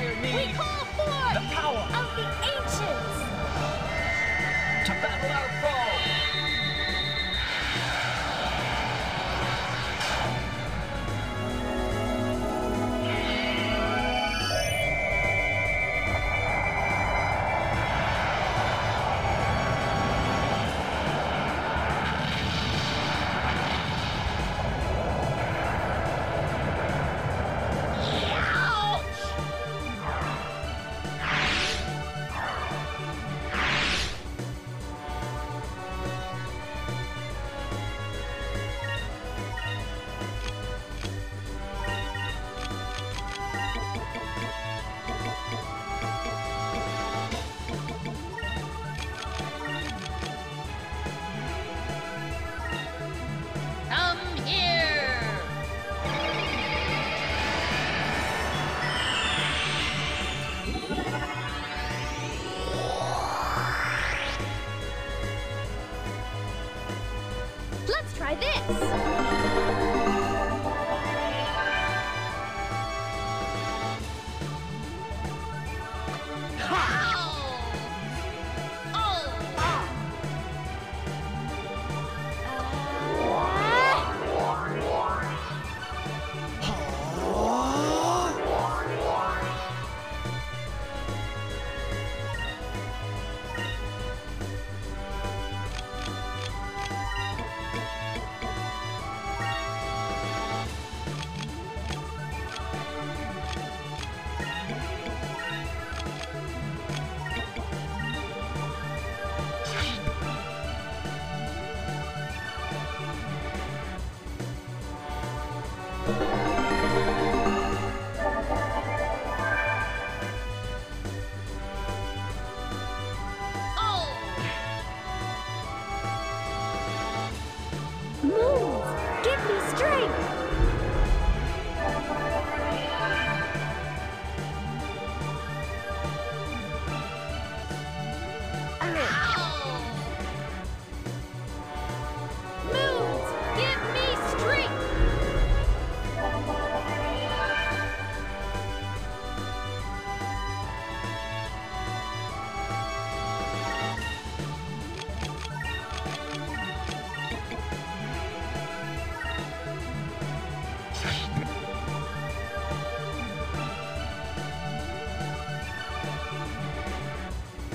We call forth The power of the ancients. to battle our foe.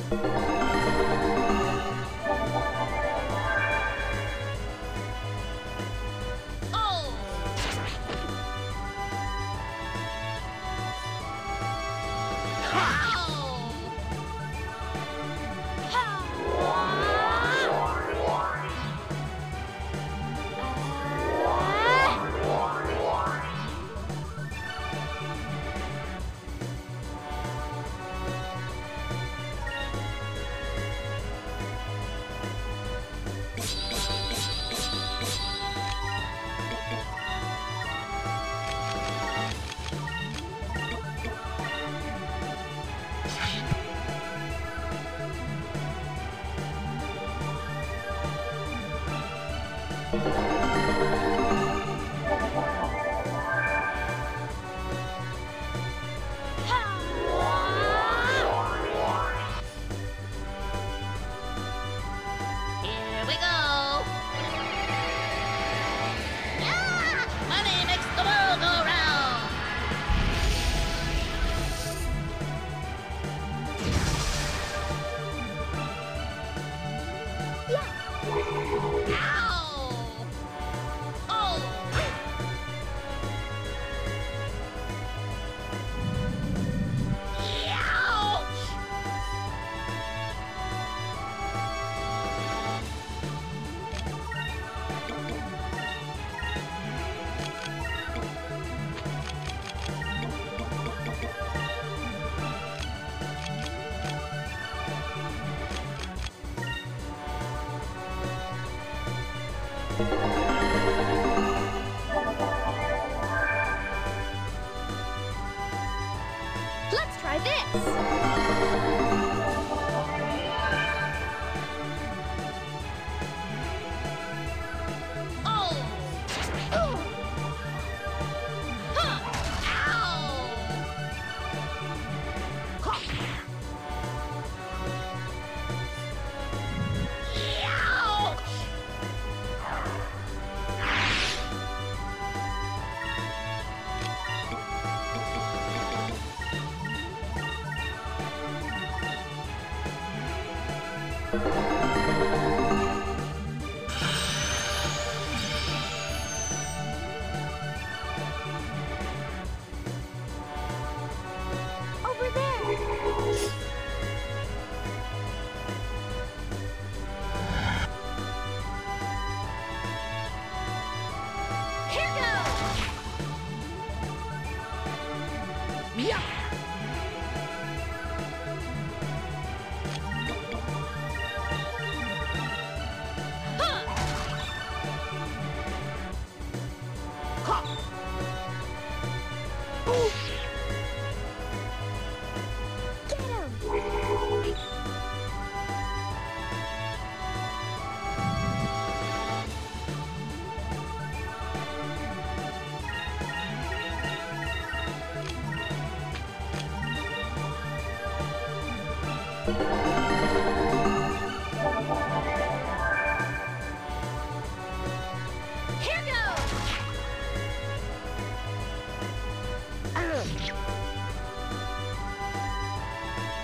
Oh!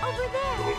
Over there!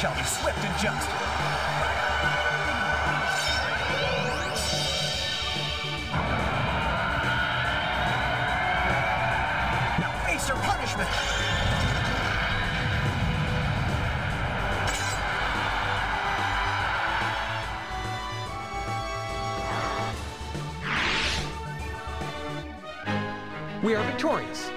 shall be swift and just. Now face your punishment. We are victorious.